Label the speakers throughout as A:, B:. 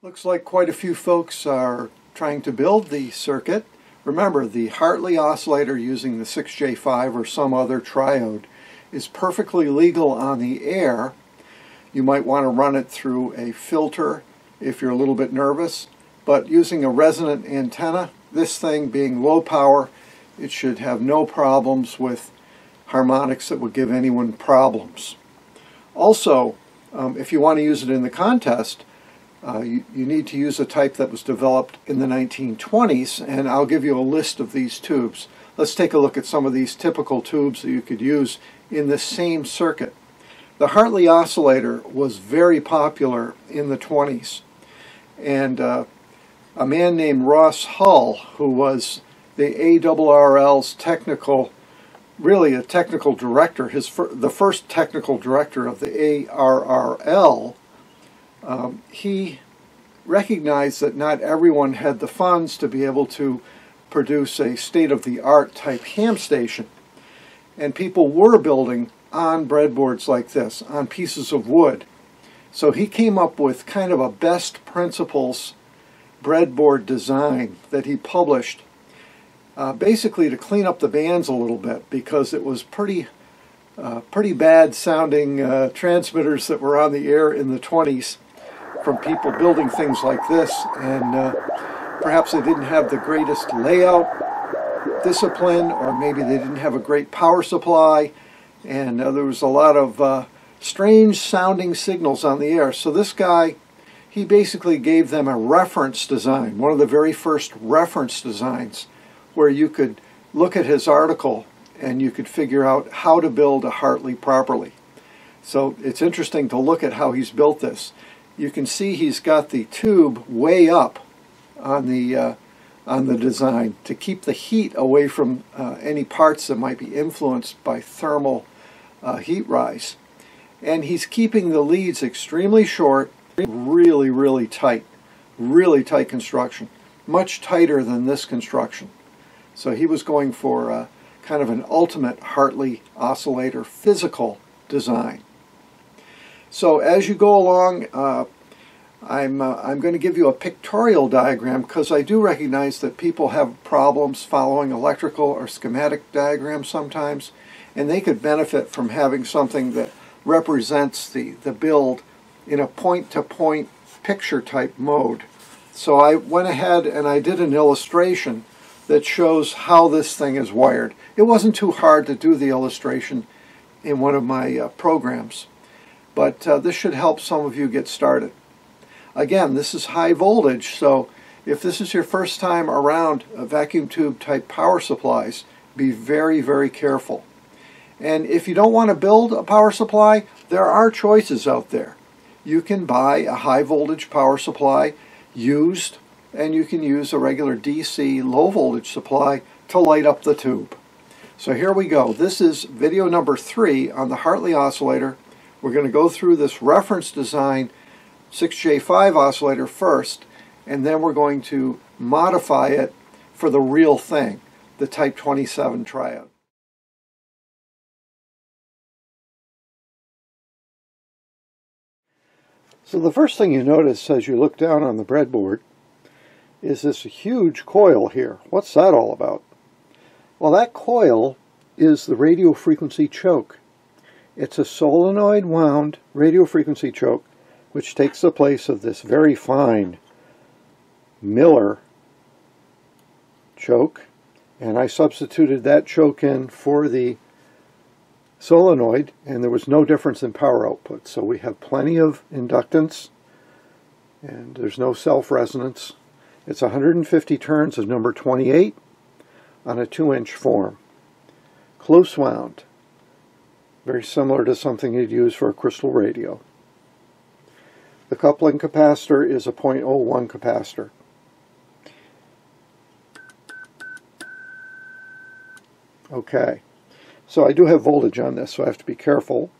A: Looks like quite a few folks are trying to build the circuit. Remember, the Hartley oscillator using the 6J5 or some other triode is perfectly legal on the air. You might want to run it through a filter if you're a little bit nervous, but using a resonant antenna, this thing being low power, it should have no problems with harmonics that would give anyone problems. Also, um, if you want to use it in the contest, uh, you, you, need to use a type that was developed in the 1920s, and I'll give you a list of these tubes. Let's take a look at some of these typical tubes that you could use in the same circuit. The Hartley oscillator was very popular in the 20s, and uh, a man named Ross Hull, who was the ARRL's technical, really a technical director, his fir the first technical director of the ARRL, um, he recognized that not everyone had the funds to be able to produce a state-of-the-art type ham station. And people were building on breadboards like this, on pieces of wood. So he came up with kind of a best principles breadboard design that he published uh, basically to clean up the bands a little bit because it was pretty uh, pretty bad sounding uh, transmitters that were on the air in the 20s from people building things like this, and uh, perhaps they didn't have the greatest layout discipline, or maybe they didn't have a great power supply, and uh, there was a lot of uh, strange sounding signals on the air. So this guy, he basically gave them a reference design, one of the very first reference designs, where you could look at his article and you could figure out how to build a Hartley properly. So it's interesting to look at how he's built this you can see he's got the tube way up on the uh, on the design to keep the heat away from uh, any parts that might be influenced by thermal uh, heat rise. And he's keeping the leads extremely short, really, really tight, really tight construction, much tighter than this construction. So he was going for uh, kind of an ultimate Hartley oscillator physical design. So as you go along, uh, I'm, uh, I'm going to give you a pictorial diagram because I do recognize that people have problems following electrical or schematic diagrams sometimes, and they could benefit from having something that represents the, the build in a point-to-point -point picture type mode. So I went ahead and I did an illustration that shows how this thing is wired. It wasn't too hard to do the illustration in one of my uh, programs. But uh, this should help some of you get started. Again, this is high voltage, so if this is your first time around vacuum tube type power supplies, be very, very careful. And if you don't want to build a power supply, there are choices out there. You can buy a high voltage power supply used, and you can use a regular DC low voltage supply to light up the tube. So here we go. This is video number three on the Hartley oscillator we're going to go through this reference design 6J5 oscillator first, and then we're going to modify it for the real thing, the Type 27 triode. So the first thing you notice as you look down on the breadboard is this huge coil here. What's that all about? Well, that coil is the radio frequency choke. It's a solenoid wound radio frequency choke which takes the place of this very fine Miller choke. And I substituted that choke in for the solenoid and there was no difference in power output. So we have plenty of inductance and there's no self-resonance. It's 150 turns of number 28 on a 2 inch form. Close wound very similar to something you'd use for a crystal radio. The coupling capacitor is a 0.01 capacitor. Okay, so I do have voltage on this, so I have to be careful.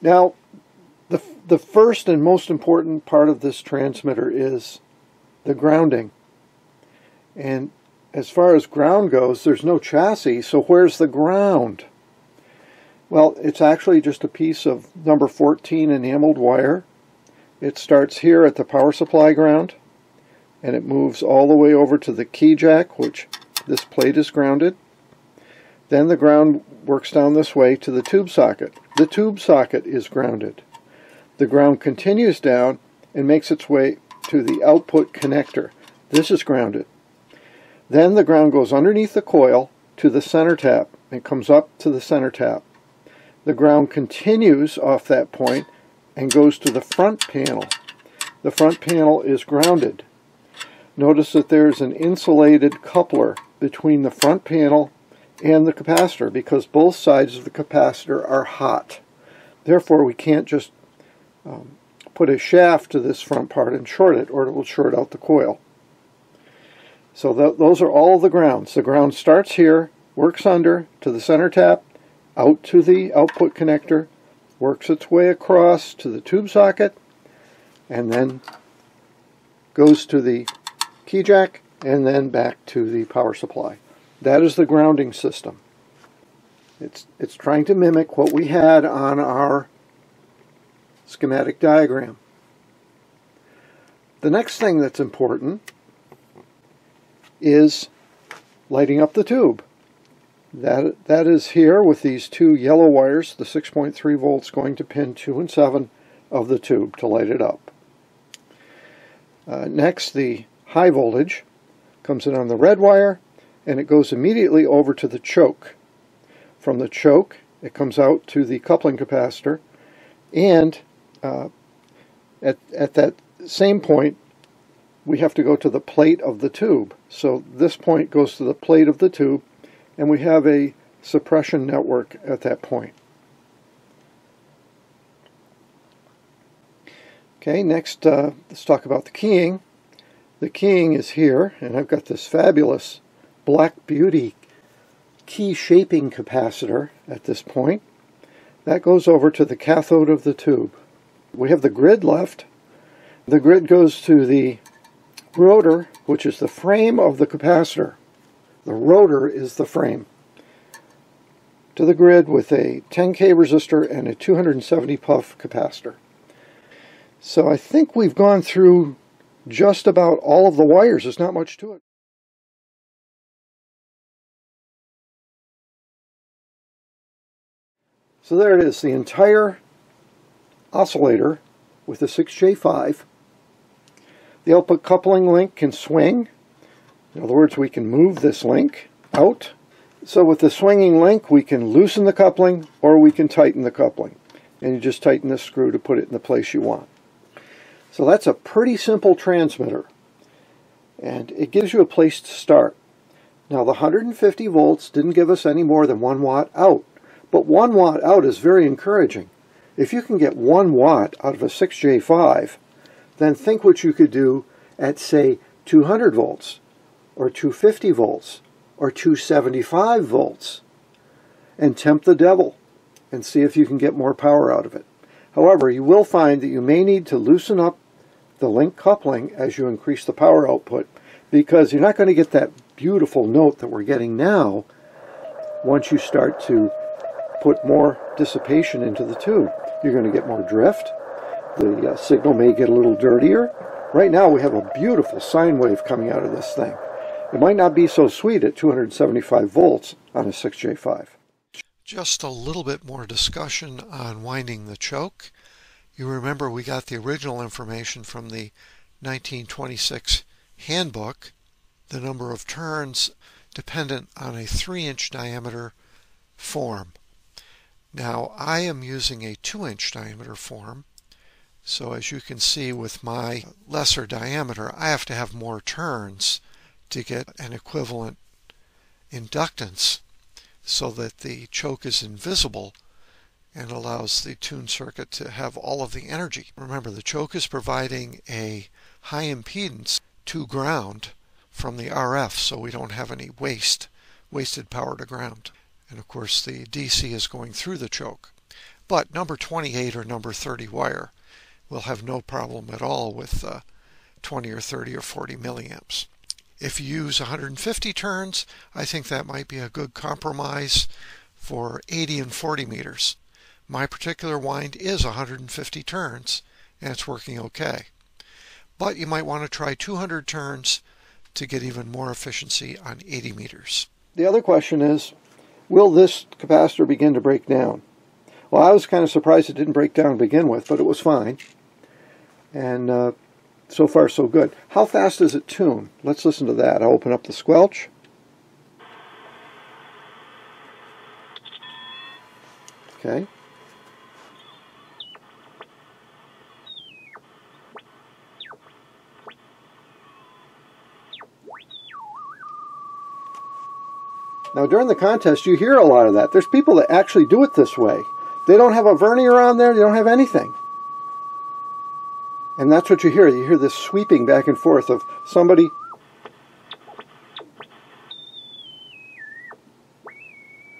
A: Now, the, the first and most important part of this transmitter is the grounding. And as far as ground goes, there's no chassis, so where's the ground? Well, it's actually just a piece of number 14 enameled wire It starts here at the power supply ground and it moves all the way over to the key jack, which this plate is grounded. Then the ground works down this way to the tube socket. The tube socket is grounded. The ground continues down and makes its way to the output connector. This is grounded. Then the ground goes underneath the coil to the center tap and comes up to the center tap. The ground continues off that point and goes to the front panel. The front panel is grounded. Notice that there's an insulated coupler between the front panel and the capacitor because both sides of the capacitor are hot. Therefore, we can't just um, put a shaft to this front part and short it or it will short out the coil. So th those are all the grounds. The ground starts here, works under to the center tap, out to the output connector, works its way across to the tube socket, and then goes to the key jack, and then back to the power supply. That is the grounding system. It's, it's trying to mimic what we had on our schematic diagram. The next thing that's important is lighting up the tube. That, that is here with these two yellow wires, the 6.3 volts going to pin 2 and 7 of the tube to light it up. Uh, next, the high voltage comes in on the red wire and it goes immediately over to the choke. From the choke, it comes out to the coupling capacitor and uh, at, at that same point, we have to go to the plate of the tube. So this point goes to the plate of the tube and we have a suppression network at that point. Okay, next uh, let's talk about the keying. The keying is here, and I've got this fabulous Black Beauty key shaping capacitor at this point. That goes over to the cathode of the tube. We have the grid left. The grid goes to the rotor, which is the frame of the capacitor. The rotor is the frame. To the grid with a 10K resistor and a 270 puff capacitor. So I think we've gone through just about all of the wires. There's not much to it. So there it is, the entire oscillator with the 6J5. The output coupling link can swing in other words, we can move this link out. So with the swinging link, we can loosen the coupling or we can tighten the coupling. And you just tighten this screw to put it in the place you want. So that's a pretty simple transmitter. And it gives you a place to start. Now the 150 volts didn't give us any more than 1 watt out. But 1 watt out is very encouraging. If you can get 1 watt out of a 6J5, then think what you could do at, say, 200 volts or 250 volts or 275 volts and tempt the devil and see if you can get more power out of it. However, you will find that you may need to loosen up the link coupling as you increase the power output because you're not going to get that beautiful note that we're getting now once you start to put more dissipation into the tube. You're going to get more drift. The uh, signal may get a little dirtier. Right now we have a beautiful sine wave coming out of this thing. It might not be so sweet at 275 volts on a 6J5.
B: Just a little bit more discussion on winding the choke. You remember we got the original information from the 1926 handbook, the number of turns dependent on a 3 inch diameter form. Now I am using a 2 inch diameter form, so as you can see with my lesser diameter I have to have more turns to get an equivalent inductance so that the choke is invisible and allows the tuned circuit to have all of the energy. Remember, the choke is providing a high impedance to ground from the RF so we don't have any waste, wasted power to ground. And of course the DC is going through the choke. But number 28 or number 30 wire will have no problem at all with uh, 20 or 30 or 40 milliamps. If you use 150 turns, I think that might be a good compromise for 80 and 40 meters. My particular wind is 150 turns, and it's working okay. But you might want to try 200 turns to get even more efficiency on 80 meters.
A: The other question is, will this capacitor begin to break down? Well, I was kind of surprised it didn't break down to begin with, but it was fine. And uh, so far, so good. How fast does it tune? Let's listen to that. I'll open up the squelch. Okay. Now during the contest you hear a lot of that. There's people that actually do it this way. They don't have a vernier on there, they don't have anything. And that's what you hear. You hear this sweeping back and forth of somebody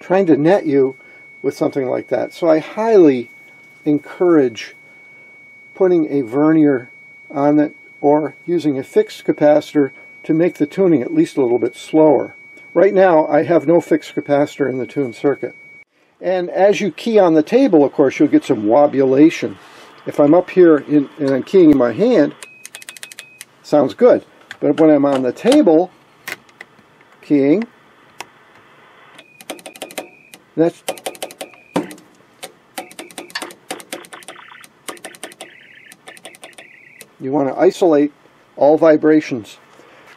A: trying to net you with something like that. So I highly encourage putting a vernier on it or using a fixed capacitor to make the tuning at least a little bit slower. Right now I have no fixed capacitor in the tune circuit. And as you key on the table, of course, you'll get some wobulation. If I'm up here in, and I'm keying in my hand, sounds good. But when I'm on the table, keying, that's you want to isolate all vibrations.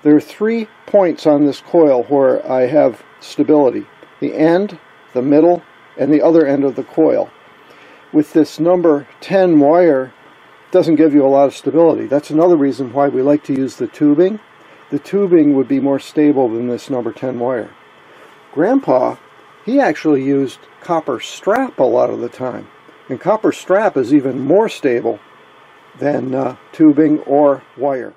A: There are three points on this coil where I have stability. The end, the middle, and the other end of the coil. With this number 10 wire, doesn't give you a lot of stability. That's another reason why we like to use the tubing. The tubing would be more stable than this number 10 wire. Grandpa, he actually used copper strap a lot of the time. And copper strap is even more stable than uh, tubing or wire.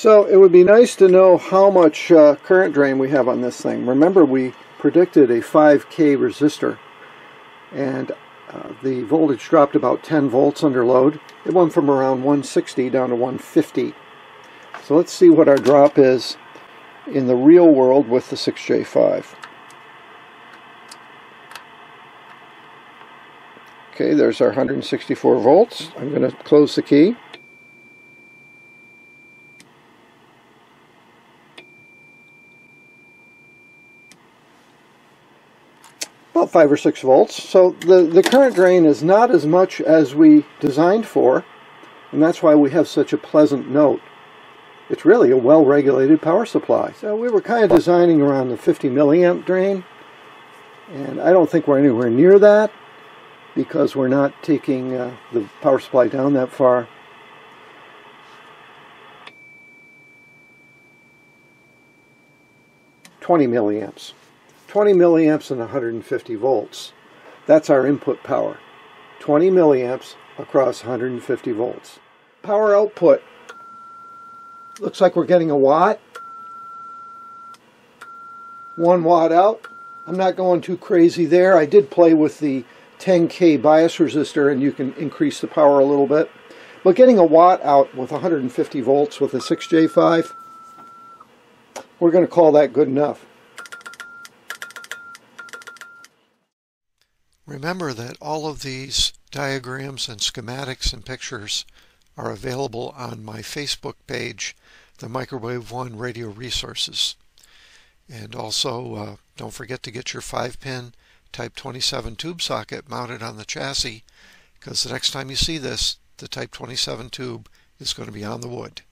A: So it would be nice to know how much uh, current drain we have on this thing. Remember we predicted a 5K resistor and uh, the voltage dropped about 10 volts under load. It went from around 160 down to 150. So let's see what our drop is in the real world with the 6J5. Okay, there's our 164 volts. I'm going to close the key. About 5 or 6 volts. So the, the current drain is not as much as we designed for, and that's why we have such a pleasant note. It's really a well-regulated power supply. So we were kind of designing around the 50 milliamp drain, and I don't think we're anywhere near that because we're not taking uh, the power supply down that far. Twenty milliamps. 20 milliamps and 150 volts. That's our input power. 20 milliamps across 150 volts. Power output. Looks like we're getting a watt. One watt out. I'm not going too crazy there. I did play with the 10K bias resistor and you can increase the power a little bit. But getting a watt out with 150 volts with a 6J5, we're going to call that good enough.
B: Remember that all of these diagrams and schematics and pictures are available on my Facebook page, the Mikrowave1 Radio Resources. And also, uh, don't forget to get your 5-pin Type 27 tube socket mounted on the chassis, because the next time you see this, the Type 27 tube is going to be on the wood.